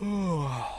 啊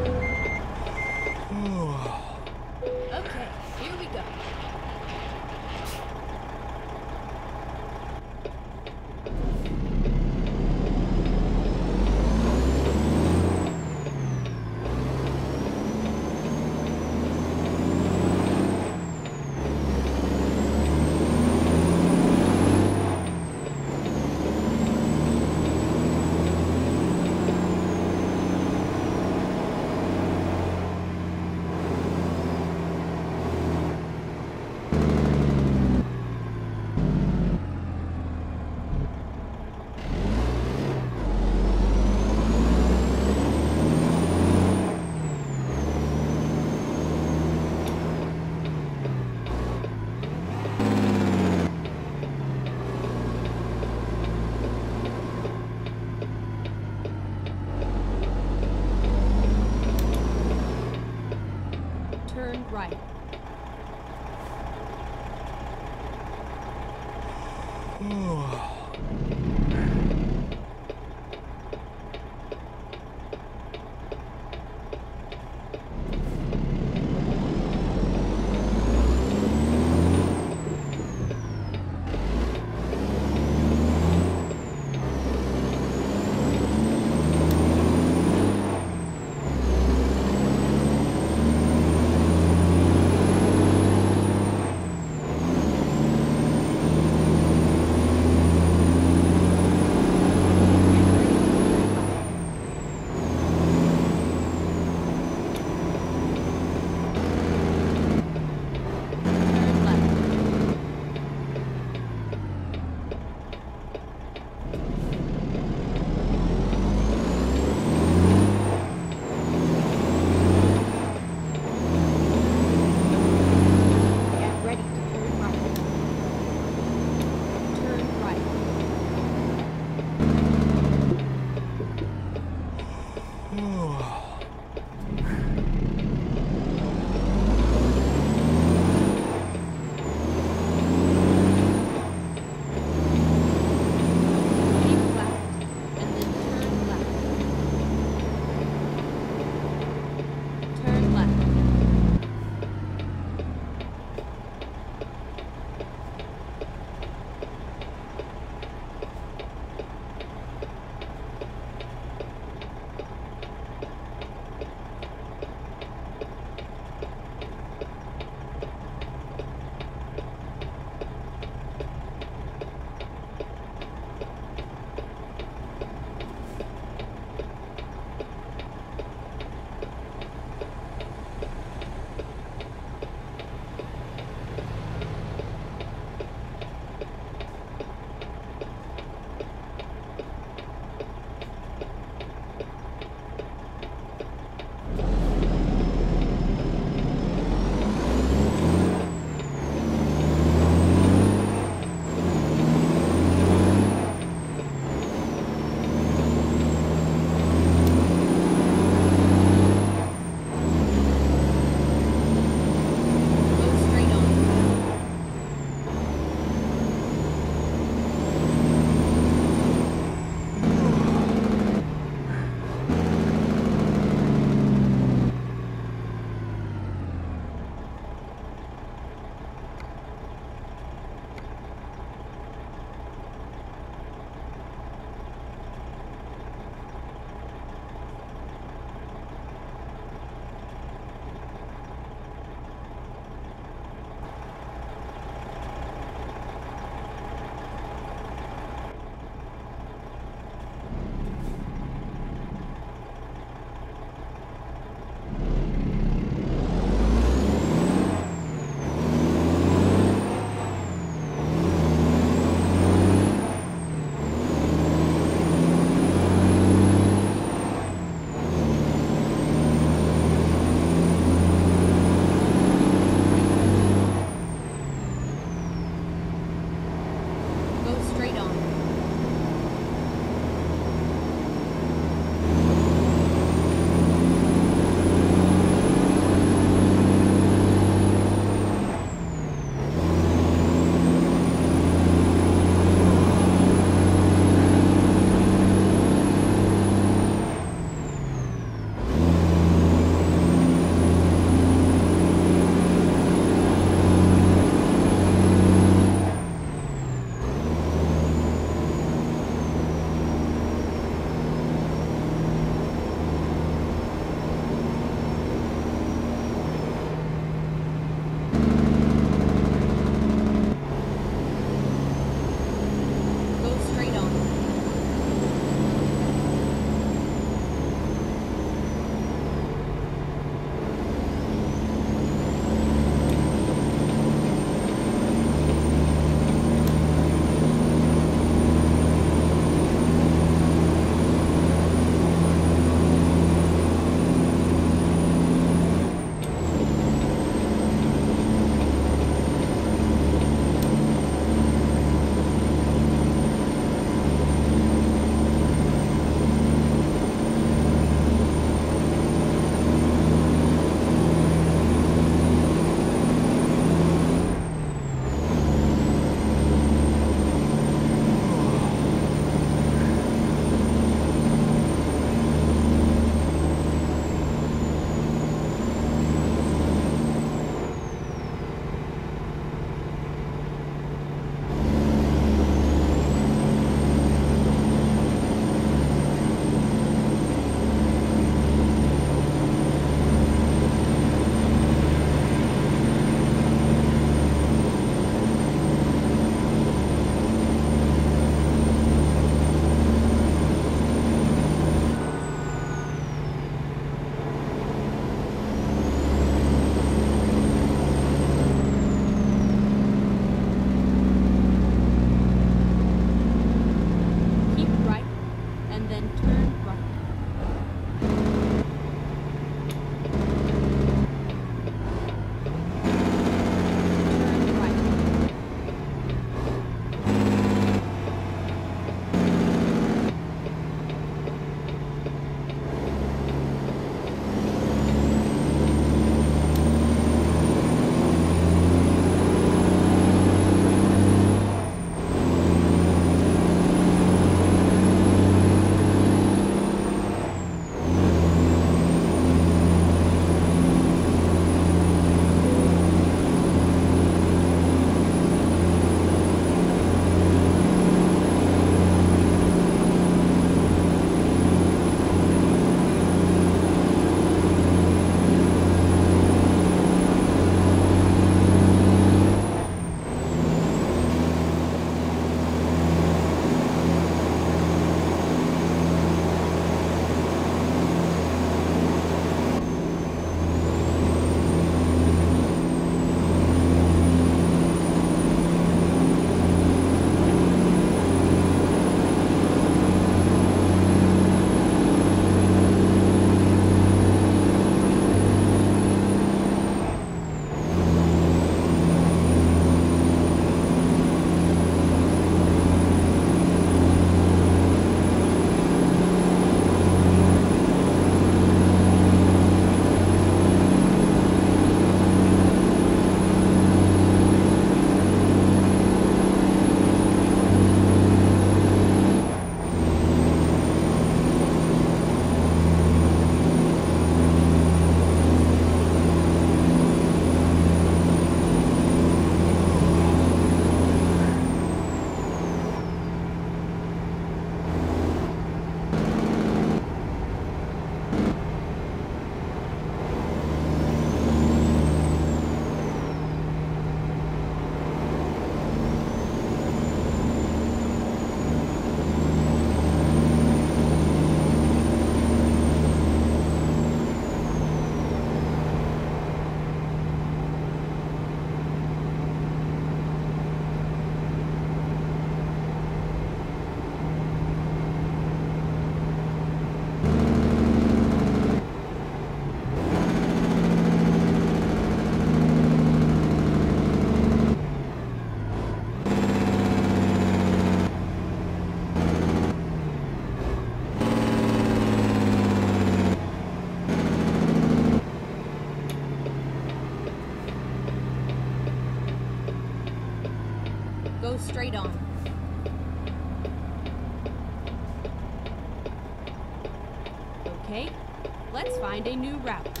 find a new route.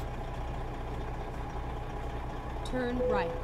Turn right.